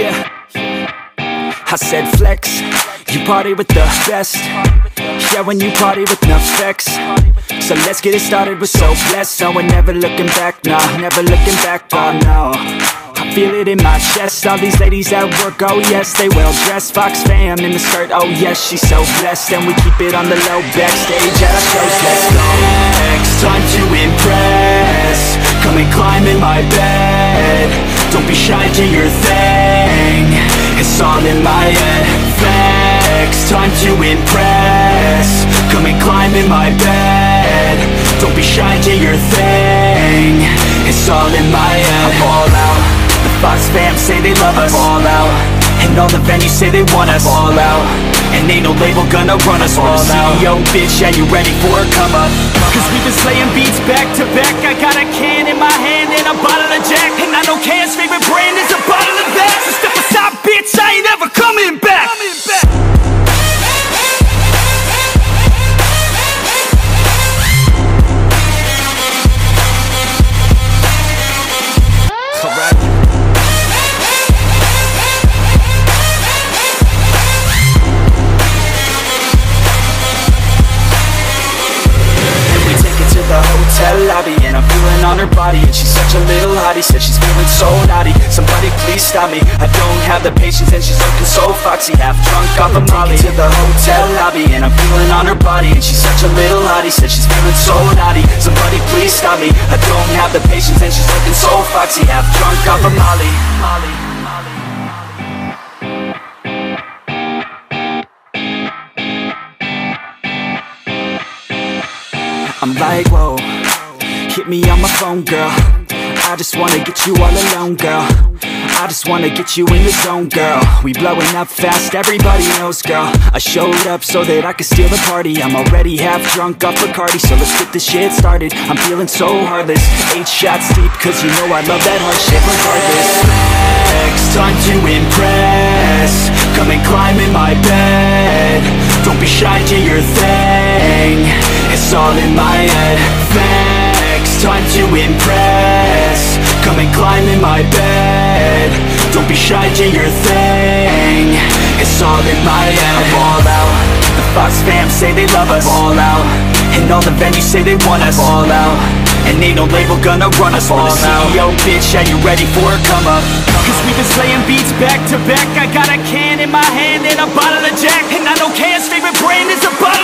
I said flex, you party with the best. Yeah, when you party with enough sex So let's get it started, we're so blessed. So we're never looking back, nah, never looking back, oh no. I feel it in my chest, all these ladies at work, oh yes, they well dressed. Fox fam in the skirt, oh yes, she's so blessed. And we keep it on the low backstage at our shows, let's go. Next, time to impress. Come and climb in my bed. Don't be shy, do your thing All in my head Flex, time to impress. Come and climb in my bed. Don't be shy, do your thing. It's all in my head I'm all out. The Fox fam say they love us. I'm all out. And all the venues say they want us. I'm all out. And ain't no label gonna run us. All out. CEO, bitch, yeah, you ready for a come up? Cause we've been slaying beats back to back. I got a can in my hand and a bottle of Jack. And I know Cam's favorite brand on her body And she's such a little hottie. Said she's feeling so naughty. Somebody please stop me. I don't have the patience And she's looking so foxy. Half drunk off a molly To the hotel lobby And I'm feeling on her body And she's such a little hottie. Said she's feeling so naughty. Somebody please stop me. I don't have the patience And she's looking so foxy. Half drunk off a molly Molly. I'm like, whoa, hit me on my phone, girl. I just wanna get you all alone, girl. I just wanna get you in the zone, girl. We blowing up fast, everybody knows, girl. I showed up so that I could steal the party. I'm already half drunk off Bacardi, so let's get this shit started. I'm feeling so heartless, eight shots deep, cause you know I love that hard shit regardless. Next, time to impress. Come and climb in my bed. Don't be shy, do your thing. It's all in my head. Time to impress. Come and climb in my bed. Don't be shy, do your thing. It's all in my head. I'm all out. The Fox fam say they love us. All out. And all the venues say they want us. All out. And ain't no label gonna run us. We're the CEO, bitch. Yeah, you ready for a come up? Cause we've been slaying beats back to back. I got a can in my hand and a bottle of Jack. And I know Cam's favorite brand is a bottle